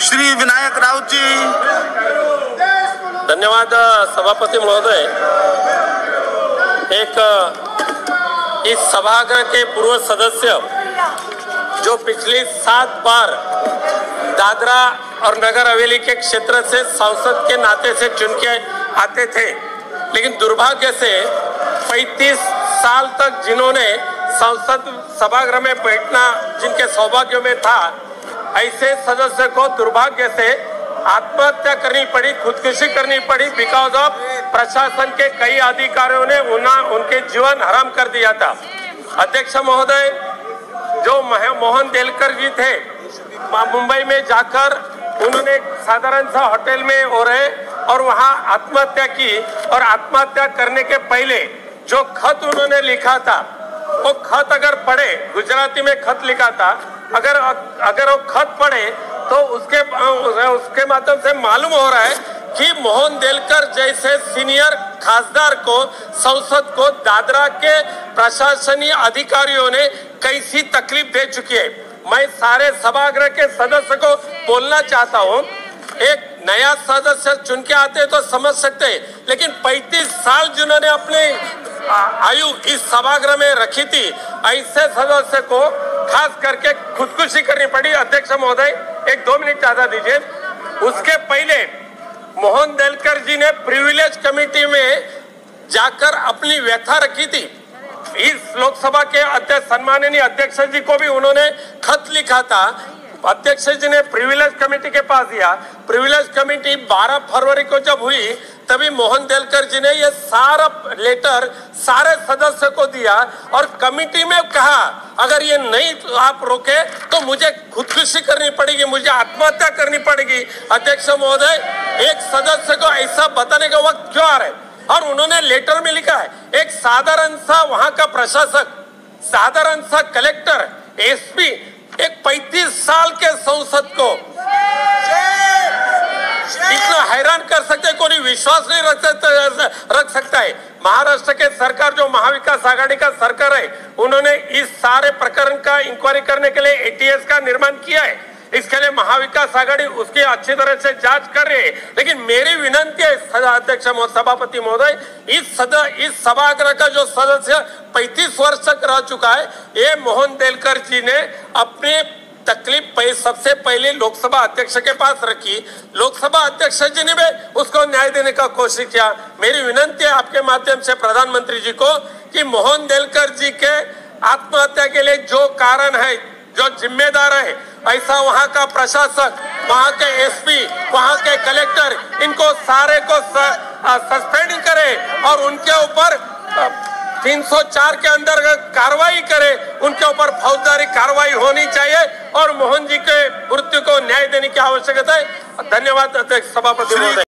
श्री विनायक राउत जी। धन्यवाद, सभापति महोदय। एक, इस सभागृह के पूर्व सदस्य जो पिछली सात बार दादरा और नगर हवेली के क्षेत्र से सांसद के नाते से चुन के आते थे, लेकिन दुर्भाग्य से 35 साल तक जिन्होंने संसद सभागृह में बैठना, जिनके सौभाग्य में था ऐसे सदस्य को दुर्भाग्य से आत्महत्या करनी पड़ी, खुदकुशी करनी पड़ी बिकॉज़ ऑफ़ प्रशासन के कई अधिकारियों ने उन्ना उनके जीवन हराम कर दिया था। अध्यक्ष महोदय, जो मोहन देलकर जी थे मुंबई में जाकर उन्होंने साधारण सा होटल में हो रहे और वहाँ आत्महत्या की और आत्महत्या करने के पहले जो खत उन्होंने लिखा था, वो खत अगर पढ़े, गुजराती में खत लिखा था अगर अगर वो खत पढ़े तो उसके उसके माध्यम से मालूम हो रहा है कि मोहन देलकर जैसे सीनियर खासदार को, संसद को दादरा के प्रशासनीय अधिकारियों ने कैसी तकलीफ़ दे चुकी है। मैं सारे सभागृह के सदस्य को बोलना चाहता हूँ, एक नया सदस्य चुन के आते तो समझ सकते हैं, लेकिन 35 साल जिन्होंने अपने आयु इस सभागृह में रखी थी, ऐसे सदस्य को खास करके खुदकुशी करनी पड़ी। अध्यक्ष महोदय, एक दो मिनट ज़्यादा दीजिए। उसके पहले मोहन देलकर जी ने प्रिविलेज कमेटी में जाकर अपनी व्यथा रखी थी। इस लोकसभा के अध्यक्ष सम्माननीय अध्यक्ष जी को भी उन्होंने खत लिखा था। अध्यक्ष जी ने प्रिविलेज कमेटी के पास दिया। प्रिविलेज कमेटी 12 फरवरी को जब हुई तभी मोहन देलकर जी ने ये सारा लेटर सारे सदस्य को दिया और कमेटी में कहा, अगर ये नहीं आप रोके तो मुझे खुदकुशी करनी पड़ेगी, मुझे आत्महत्या करनी पड़ेगी। अध्यक्ष महोदय, एक सदस्य को ऐसा बताने का वक्त क्यों आ रहा है? और उन्होंने लेटर में लिखा है, एक साधारण सा वहाँ का प्रशासक, साधारण सा कलेक्टर, एसपी, एक 35 साल के संसद को हैरान कर सकते, कोई विश्वास नहीं रख सकता रख सकता है। महाराष्ट्र के सरकार, जो महाविकास आघाड़ी का सरकार है, उन्होंने इस सारे प्रकरण का इंक्वायरी करने के लिए एटीएस का निर्माण किया है। इसके लिए महाविकास आघाड़ी उसकी अच्छी तरह से जाँच कर रही है। लेकिन मेरी विनंती है अध्यक्ष सभापति महोदय, इस सदा, इस सभागृह का जो सदस्य 35 वर्ष तक रह चुका है, ये मोहन देलकर जी ने अपने तकलीफ़ सबसे पहले लोकसभा अध्यक्ष के पास रखी। लोकसभा अध्यक्ष जी ने भी उसको न्याय देने का कोशिश किया। मेरी विनंती है आपके माध्यम से प्रधानमंत्री जी को कि मोहन देलकर जी के आत्महत्या के लिए जो कारण है, जो जिम्मेदार है, ऐसा वहाँ का प्रशासक, वहाँ के एसपी, वहाँ के कलेक्टर, इनको सारे को सस्पेंड करे और उनके ऊपर 304 के अंदर कार्रवाई करे, उनके ऊपर फौजदारी कार्रवाई होनी चाहिए और मोहन जी के मृत्यु को न्याय देने की आवश्यकता है। धन्यवाद, अध्यक्ष सभापति महोदय।